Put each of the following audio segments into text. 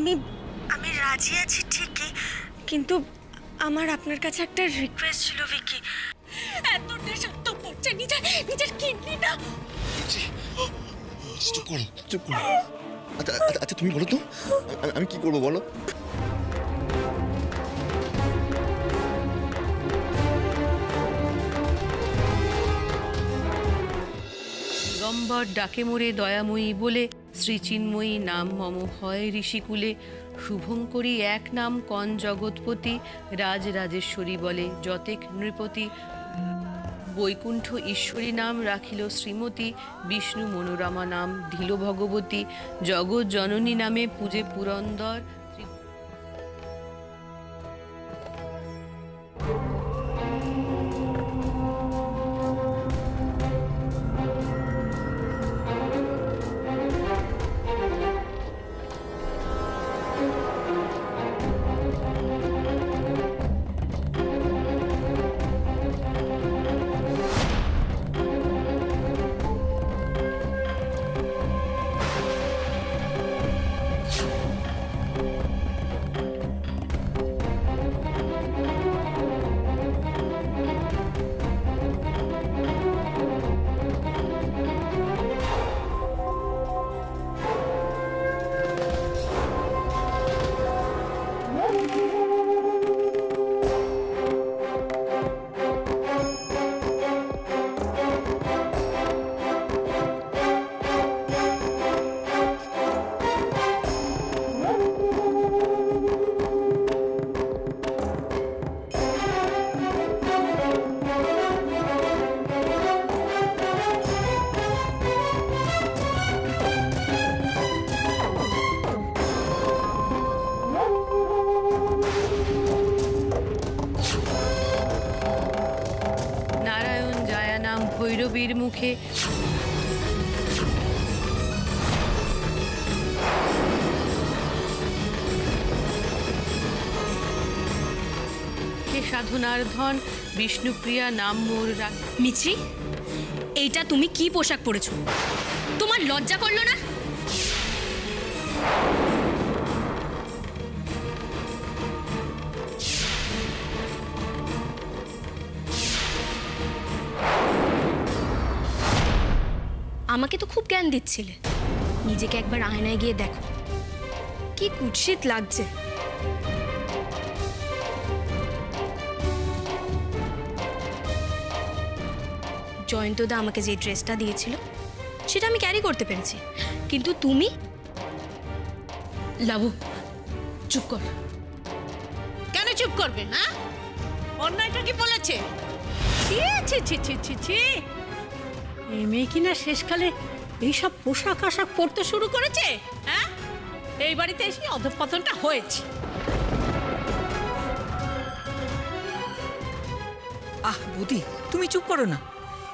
আমি আমি রাজি আছি ঠিকই কিন্তু আমার আপনার কাছে একটা রিকোয়েস্ট ছিল ভিকি। এত তো করছে নিজের নিজের কিডনি না চুপ করো চুপ করো আচ্ছা আচ্ছা, আচ্ছা তুমি বলো তো আমি কি করব বলো? দিগম্বর ডাকে মোরে দয়াময়ী বলে শ্রীচিন্ময়ী নাম মম হয় ঋষিকুলে। শুভঙ্করী এক নাম কন জগৎপতি, রাজ রাজেশ্বরী বলে যতেক নৃপতি। বৈকুণ্ঠ ঈশ্বরী নাম রাখিল শ্রীমতী, বিষ্ণু মনোরমা নাম ধিল ভগবতী। জগৎ জননী নামে পূজে পুরন্দর ভৈরবীর মুখে। সাধনার ধন, বিষ্ণুপ্রিয়া, নাম মোর রাখ মিছি, এইটা তুমি কি পোশাক পরেছো? তোমার লজ্জা করল না? আমাকে তো খুব জ্ঞান দিচ্ছিলে। নিজেকে একবার আয়নায় গিয়ে দেখো। কি কুৎসিত লাগছে। জয়ন্তদা আমাকে যে ড্রেসটা দিয়েছিল, সেটা আমি ক্যারি করতে পেরেছি। কিন্তু তুমি? লাবু, চুপ কর। কেন চুপ করবে হ্যাঁ? অন্যায়টা কি বলেছে? ছি ছি ছি ছি ছি। মেয়ে কিনা শেষকালে এইসব পোশাক আশাক পরতে শুরু করেছে হ্যাঁ? এই বাড়িতে এসে অধপতনটা হয়েছে। আহ বুদি তুমি চুপ করো না।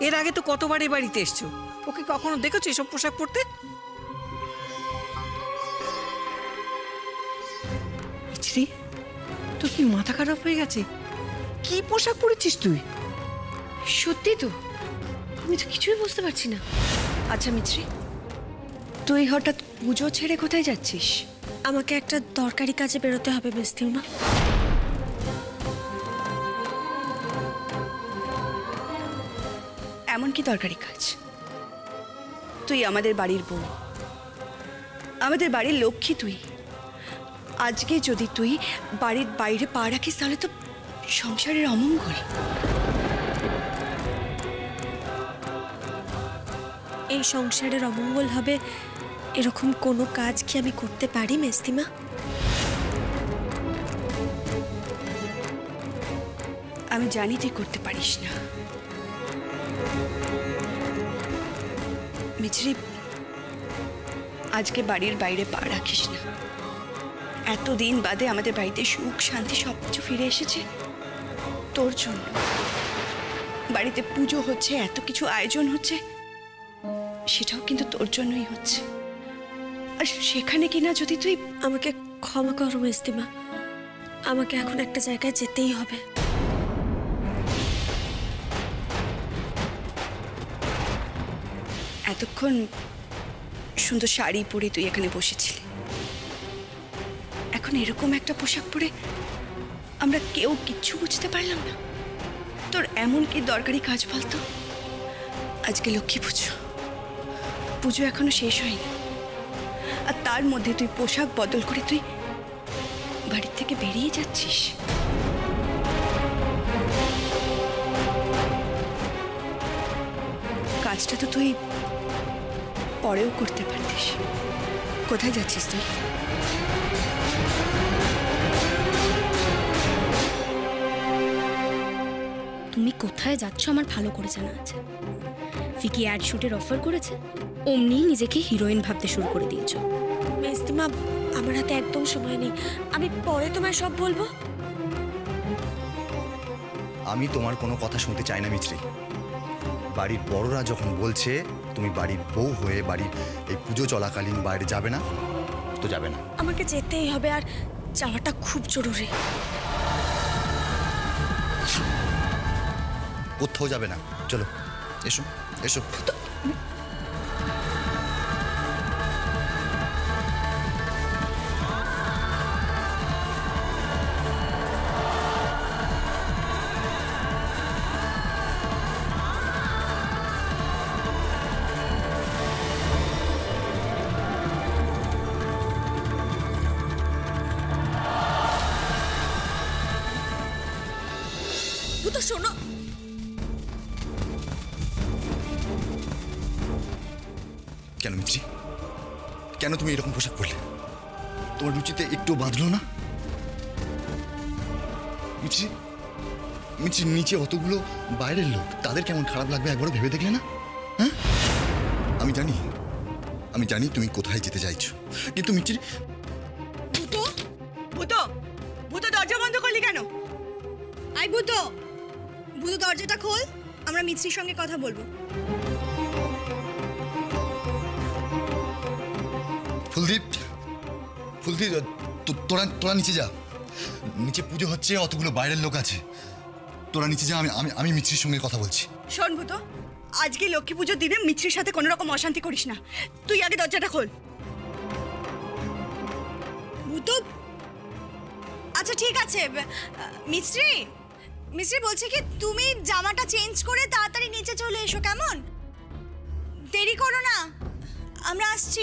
এর আগে তো কতবার এ বাড়িতে এসছো? ওকে কখনো দেখেছ এসব পোশাক পরতে? ইছরি তোর কি মাথা খারাপ হয়ে গেছে? কি পোশাক পরেছিস তুই? সত্যি তো আমি তো কিছুই বুঝতে পারছি না। আচ্ছা মিত্রি, তুই হঠাৎ পুজো ছেড়ে কোথায় যাচ্ছিস? আমাকে একটা দরকারি কাজে বেরোতে হবে বেস্তিমা এমন কি দরকারি কাজ? তুই আমাদের বাড়ির বউ। আমাদের বাড়ির লক্ষ্মী তুই। আজকে যদি তুই বাড়ির বাইরে পা রাখিস, তাহলে তো সংসারের অমঙ্গল। এই সংসারের অমঙ্গল হবে, এরকম কোনো কাজ কি আমি করতে পারি, মেস্তিমা? আমি জানি তুই করতে পারিস না। মিছরি, আজকে বাড়ির বাইরে পা রাখিস না। এতদিন বাদে আমাদের বাড়িতে সুখ, শান্তি সব কিছু ফিরে এসেছে। তোর জন্য। বাড়িতে পুজো হচ্ছে, এত কিছু আয়োজন হচ্ছে। সেটাও কিন্তু তোর জন্যই হচ্ছে। আর সেখানে কিনা যদি তুই আমাকে ক্ষমা করো মেস্তিমা আমাকে এখন একটা জায়গায় যেতেই হবে। এতক্ষণ সুন্দর শাড়ি পরে তুই এখানে বসেছিলি। এখন এরকম একটা পোশাক পরে আমরা কেউ কিচ্ছু বুঝতে পারলাম না। তোর এমন কি দরকারি কাজ বলতো? আজকে লক্ষ্মী পুজো। পুজো এখনও শেষ হয়নি। আর তার মধ্যে তুই পোশাক বদল করে তুই বাড়ির থেকে বেরিয়ে যাচ্ছিস। কাজটা তো তুই পরেও করতে পারতিস। কোথায় যাচ্ছিস তুই? তুমি কোথায় যাচ্ছ আমার ভালো করে জানা আছে। ফিকি অ্যাড শুটের অফার করেছে? অমনি নিজেকে হিরোইন ভাবতে শুরু করে দিয়েছ। মেজদিমা আমার হাতে একদম সময় নেই। আমি পরে তোমায় সব বলব। আমি তোমার কোনো কথা শুনতে চাই না মিছরি। বাড়ির বড়রা যখন বলছে তুমি বাড়ির বউ হয়ে বাড়ির এই পুজো চলাকালীন বাইরে যাবে না তো যাবে না। আমাকে যেতেই হবে আর যাওয়াটা খুব জরুরি। কোথাও যাবে না। চলো এসো এসো। শোনো। কেন মিত্রি? কেন তুমি এরকম পোশাক পরলে? তোমার রুচিতে একটু বাঁধলো না? মিত্রি মিত্রি, নিচে অতগুলো বাইরের লোক, তাদের কেমন খারাপ লাগবে একবারও ভেবে দেখলে না? হ্যাঁ? আমি জানি আমি জানি তুমি কোথায় যেতে চাইছো। কিন্তু মিত্রি ভূতো দরজাটা খোল আমরা মিত্রির সঙ্গে কথা বলব। ফুলদীপ ফুলদীপ তোরা তোরা নিচে যা। নিচে পুজো হচ্ছে অতগুলো বাইরের লোক আছে। তোরা নিচে যা আমি আমি আমি মিত্রির সঙ্গে কথা বলছি। শোন ভূতো আজকে লক্ষ্মী পুজোর দিনে মিত্রির সাথে কোনো রকম অশান্তি করিস না। তুই আগে দরজাটা খোল। ভূতো আচ্ছা ঠিক আছে আহ, মিস্ত্রি বলছে কি তুমি জামাটা চেঞ্জ করে তাড়াতাড়ি নিচে চলে এসো কেমন? দেরি করো না আমরা আসছি।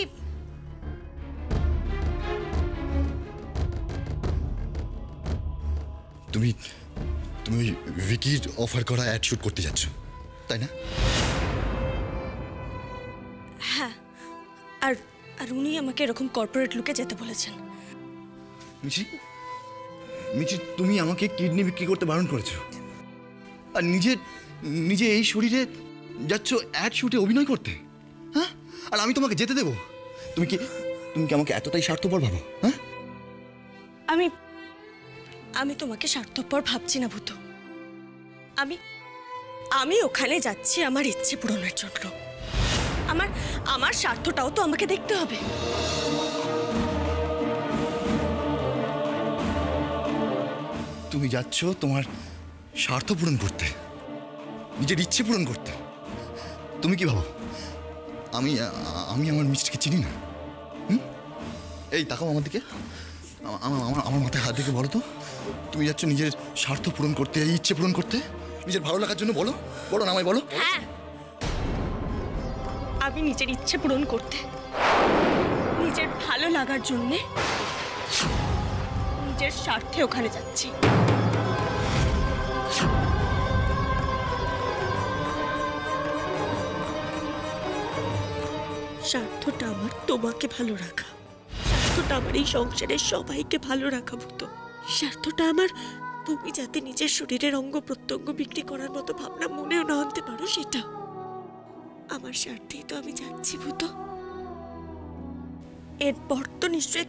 তুমি তুমি ওই ভিকির অফার করা অ্যাড শুট করতে যাচ্ছ তাই না? হ্যাঁ আর আর উনি আমাকে এরকম কর্পোরেট লুকে যেতে বলেছেন। মিছি মিছি তুমি আমাকে কিডনি বিক্রি করতে বারণ করেছ। আর নিজে নিজে এই শরীরে যাচ্ছ অ্যাড শুটে অভিনয় করতে হ্যাঁ? আর আমি তোমাকে যেতে দেবো। তুমি কি তুমি কি আমাকে এতটাই স্বার্থপর ভাবো হ্যাঁ? আমি আমি তোমাকে স্বার্থপর ভাবছি না, ভূত। আমি আমি ওখানে যাচ্ছি আমার ইচ্ছে পূরণের জন্য। আমার আমার স্বার্থটাও তো আমাকে দেখতে হবে। তুমি যাচ্ছ তোমার স্বার্থ পূরণ করতে, নিজের ইচ্ছে পূরণ করতে। তুমি কি ভাবো? আমি আমি আমার মিষ্টিকে চিনি না। এই, তাকাও আমার দিকে। আমার আমার মাথায় হাত দিকে বলো তো। তুমি যাচ্ছ নিজের স্বার্থ পূরণ করতে ইচ্ছে পূরণ করতে? নিজের ভালো লাগার জন্য বলো। বলো না আমায় বলো। হ্যাঁ। আমি নিজের ইচ্ছে পূরণ করতে, নিজের ভালো লাগার জন্যে নিজের স্বার্থে ওখানে যাচ্ছি। স্বার্থটা আমার, তোমাকে ভালো রাখা। স্বার্থটা আমার, এই সংসারের সবাইকে ভালো রাখা ভূত স্বার্থটা আমার, তুমি যাতে নিজের শরীরের অঙ্গ প্রত্যঙ্গ বিক্রি করার মতো ভাবনা মনেও না আনতে পারো সেটা। আমার স্বার্থেই তো আমি যাচ্ছি ভূত। এরপর তো নিশ্চয়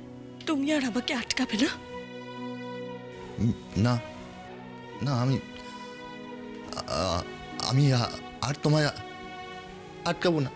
তুমি আর আমাকে আটকাবে না। না না আমি আমি আর তোমায় আটকাবো না।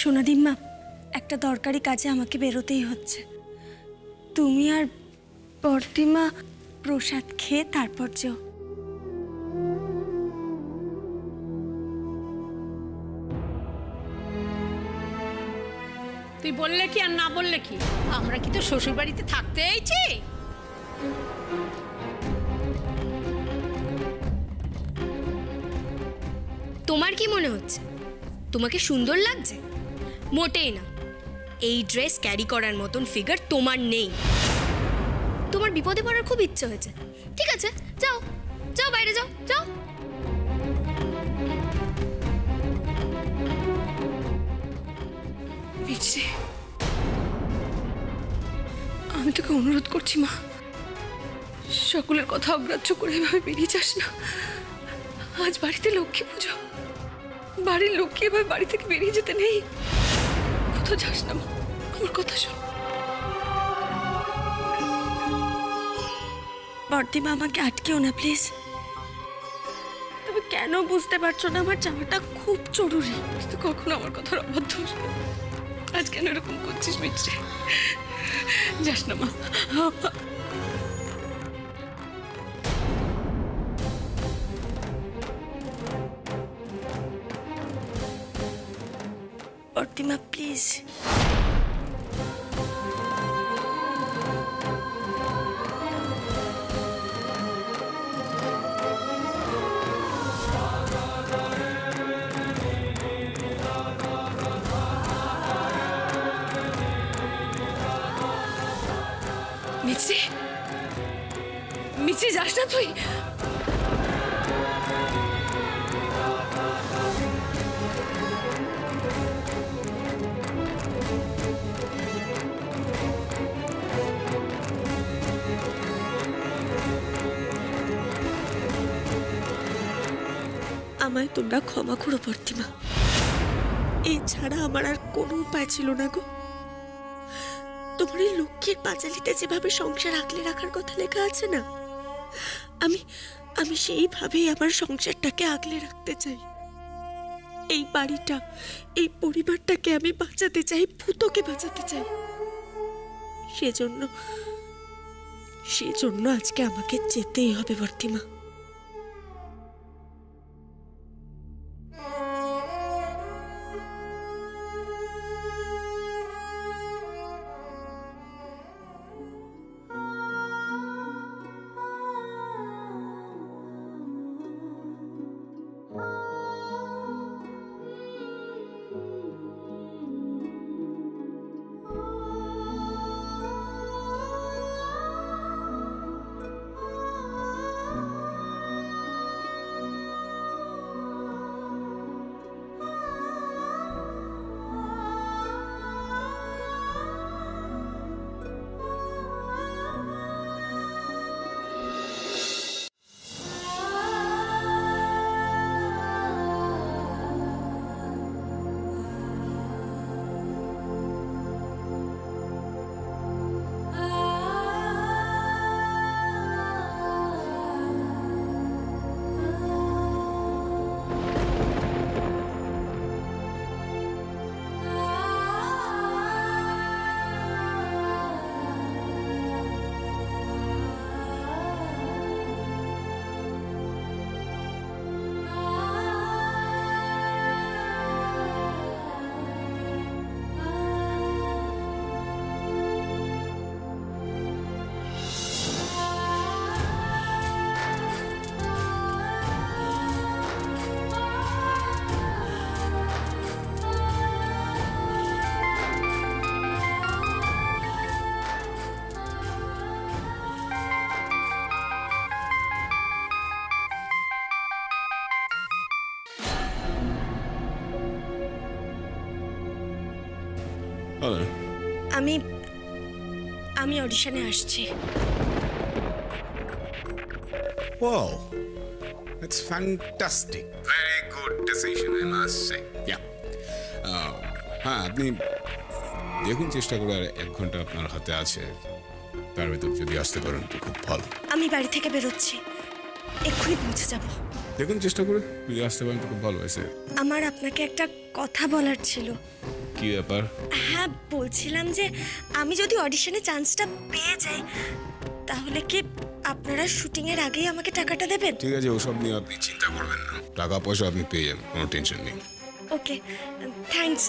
সোনাদিম্মা একটা দরকারি কাজে আমাকে বেরোতেই হচ্ছে। তুমি আর বর্দিমা প্রসাদ খেয়ে তারপর যেও। তুই বললে কি আর না বললে কি? আমরা কি তো শ্বশুর বাড়িতে থাকতে এইছি তোমার কি মনে হচ্ছে? তোমাকে সুন্দর লাগছে? মোটেই না। এই ড্রেস ক্যারি করার মতন ফিগার তোমার নেই। তোমার বিপদে পড়ার খুব ইচ্ছে হয়েছে। ঠিক আছে, যাও যাও বাইরে যাও যাও। আমি তোকে অনুরোধ করছি, মা। সকলের কথা অগ্রাহ্য করে এভাবে বেরিয়ে যাস না। আজ বাড়িতে লক্ষ্মী পুজো। বাড়ির লক্ষ্মী এভাবে বাড়ি থেকে বেরিয়ে যেতে নেই। কোথাও যাস না আমার কথা শোন। বর্দিমা, আমাকে আটকেও না, প্লিজ। তবে কেন বুঝতে পারছ না আমার জামাটা খুব জরুরি? তো কখনো আমার কথা না। আজ কেন এরকম করছিস মিত্রে যাস না মা। তোমরা ক্ষমা করো প্রতিমা এছাড়া আমার আর কোনো উপায় ছিল না গো। তোমার এই লক্ষ্মীর পাঁচালিতে যেভাবে সংসার আগলে রাখার কথা লেখা আছে না, আমি আমি সেইভাবেই আমার সংসারটাকে আগলে রাখতে চাই। এই বাড়িটা, এই পরিবারটাকে আমি বাঁচাতে চাই, ভূতকে বাঁচাতে চাই। সেজন্য সেজন্য আজকে আমাকে যেতেই হবে, বর্তিমা। আমি আমি অডিশনে আসছি Wow. That's fantastic. Very good decision, I must say. Yeah. Uh, হ্যাঁ আপনি দেখুন চেষ্টা করে আর এক ঘণ্টা আপনার হাতে আছে তার ভিতর যদি আসতে পারেন তো খুব ভালো আমি বাড়ি থেকে বেরোচ্ছি এক্ষুনি পৌঁছে যাব দেখুন চেষ্টা করে যদি আসতে পারেন তো খুব ভালো হয়েছে আমার আপনাকে একটা কথা বলার ছিল কি ব্যাপার? হ্যাঁ বলছিলাম যে আমি যদি অডিশনে চান্সটা পেয়ে যাই তাহলে কি আপনারা শুটিংয়ের আগেই আমাকে টাকাটা দেবেন? ঠিক আছে ওসব নিয়ে আপনি চিন্তা করবেন না। টাকা পয়সা আপনি পেয়ে যাবেন কোনো টেনশন নেই। ওকে থ্যাঙ্কস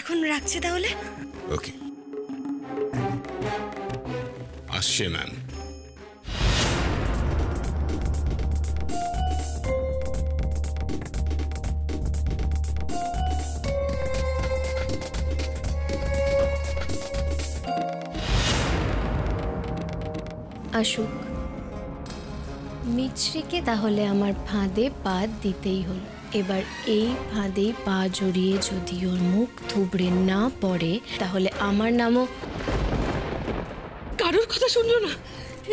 এখন রাখছি তাহলে। ওকে আসছে ম্যাম আসুক। মিছরিকে তাহলে আমার ফাঁদে পা দিতেই হলো। এবার এই ফাঁদে পা জড়িয়ে যদি ওর মুখ থুবড়ে না পড়ে তাহলে আমার নামও কারোর কথা শুনলো না।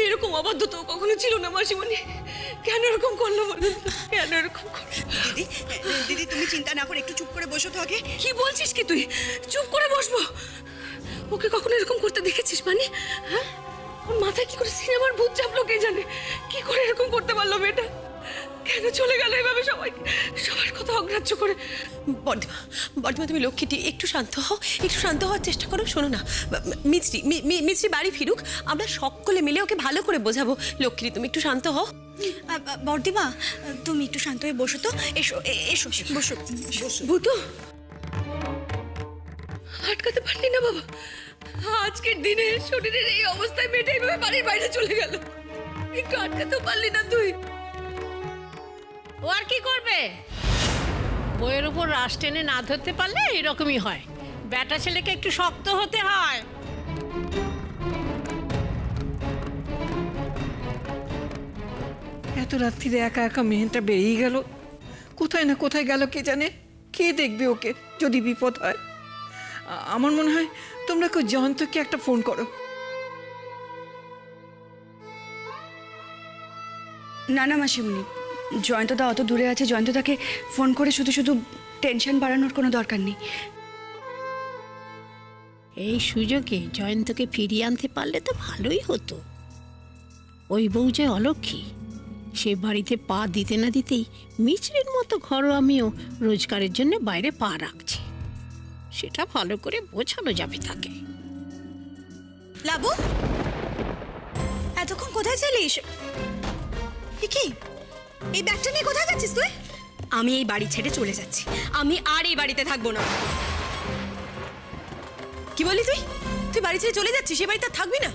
এরকম অবাধ্য তো কখনো ছিল না মাসিমণি। কেন এরকম করল বলুন তো? কেন এরকম করল? দিদি দিদি তুমি চিন্তা না করে একটু চুপ করে বসো তো আগে। কি বলছিস কি তুই? চুপ করে বসবো। ওকে কখনো এরকম করতে দেখেছিস মানে? হ্যাঁ? ওর মাথায় কি করে সিনেমার ভূত চাপলো কে জানে? কি করে এরকম করতে পারল মেয়েটা? কেন চলে গেল এভাবে সবাই সবার কথা অগ্রাহ্য করে। বর্ধমা বর্ধমা তুমি লক্ষ্মীটি একটু শান্ত হও একটু শান্ত হওয়ার চেষ্টা করো শোনো না। মিস্ত্রি মিস্ত্রি বাড়ি ফিরুক আমরা সকলে মিলে ওকে ভালো করে বোঝাবো। লক্ষ্মী তুমি একটু শান্ত হও। বর্দিমা তুমি একটু শান্ত হয়ে বসো তো। এসো এ- এসো বসো। বসো। ভূতু! আটকাতে পারলি না বাবা। আজকের দিনে শরীরের এই অবস্থায় মেয়েটা এইভাবে বাড়ির বাইরে চলে গেল। একটু আটকাতেও পারলি না তুই। ও আর কি করবে? বইয়ের উপর রাশ টেনে না ধরতে পারলে এরকমই হয়। ব্যাটা ছেলেকে একটু শক্ত হতে হয়। এত রাত্রিরে একা একা মেয়েটা বেরিয়ে গেল। কোথায় না কোথায় গেল কে জানে? কে দেখবে ওকে যদি বিপদ হয়? আমার মনে হয় তোমরা কেউ জয়ন্তকে একটা ফোন করো। না না মাসিমণি। জয়ন্তদা অত দূরে আছে জয়ন্তদাকে ফোন করে শুধু শুধু টেনশন বাড়ানোর কোনো দরকার নেই। এই সুযোগে জয়ন্তকে ফিরিয়ে আনতে পারলে তো ভালোই হতো। ওই বউ যে অলক্ষী সে বাড়িতে পা দিতে না দিতেই মিচড়ির মতো ঘরও আমিও রোজগারের জন্য বাইরে পা রাখছি। সেটা ভালো করে বোঝানো যাবে তাকে। লাবু? এতক্ষণ কোথায় ছিলিস? কি? এই ব্যাগটা নিয়ে কোথায় যাচ্ছিস তুই? আমি এই বাড়ি ছেড়ে চলে যাচ্ছি। আমি আর এই বাড়িতে থাকব না। কি বলি তুই? তুই বাড়ি ছেড়ে চলে যাচ্ছিস? সে বাড়িতে আর থাকবি না?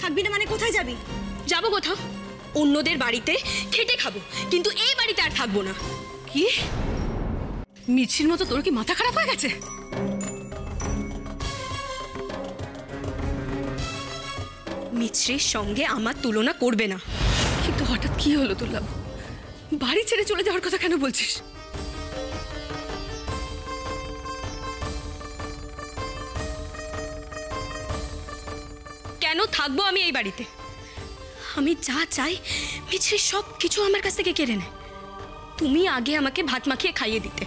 থাকবি না মানে কোথায় যাবি? যাব কোথাও। অন্যদের বাড়িতে খেটে খাব। কিন্তু এই বাড়িতে আর থাকব না। কি? মিছির মতো তোর কি মাথা খারাপ হয়ে গেছে? মিছরির সঙ্গে আমার তুলনা করবে না। কিন্তু হঠাৎ কি হলো তোর লাভ বাড়ি ছেড়ে চলে যাওয়ার কথা কেন বলছিস? কেন থাকব আমি এই বাড়িতে? আমি যা চাই, মিছরি সব কিছু আমার কাছ থেকে কেড়ে নেয় তুমি আগে আমাকে ভাত মাখিয়ে খাইয়ে দিতে।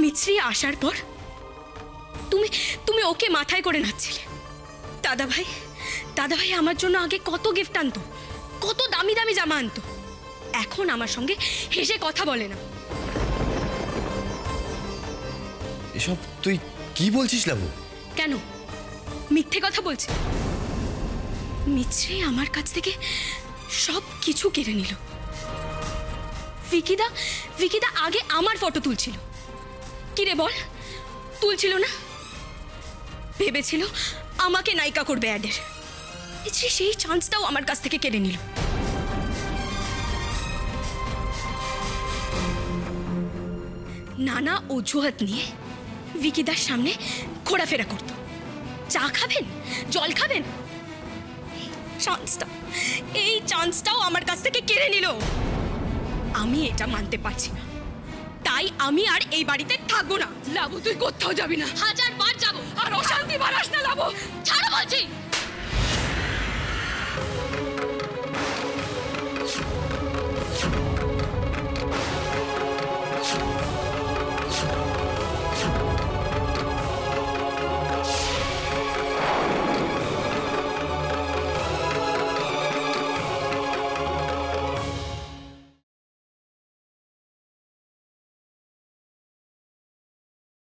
মিছরি আসার পর তুমি তুমি ওকে মাথায় করে নাচ্ছিলে। দাদা ভাই দাদা ভাই আমার জন্য আগে কত গিফট আনতো কত দামি দামি জামা আনতো। এখন আমার সঙ্গে হেসে কথা বলে না। এসব তুই কি বলছিস লাবু? কেন? মিথ্যে কথা বলছে? মিছরি আমার কাছ থেকে সব কিছু কেড়ে নিল। ভিকিদা ভিকিদা আগে আমার ফটো তুলছিল। কিরে বল, তুলছিল না? ভেবেছিল আমাকে নায়িকা করবে অ্যাডের। সেই চান্সটাও আমার কাছ থেকে কেড়ে নিল। নানা অজুহাত নিয়ে ভিকিদার সামনে ঘোরাফেরা করতো। চা খাবেন? জল খাবেন? চান্সটা। এই চান্সটাও আমার কাছ থেকে কেড়ে নিল। আমি এটা মানতে পারছি না। তাই আমি আর এই বাড়িতে থাকব না। লাবু তুই কোথাও যাবি না। হাজার বার যাব। আর অশান্তি বাড়াস না লাবু। ছাড়ো বলছি।